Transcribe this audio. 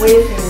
Wait.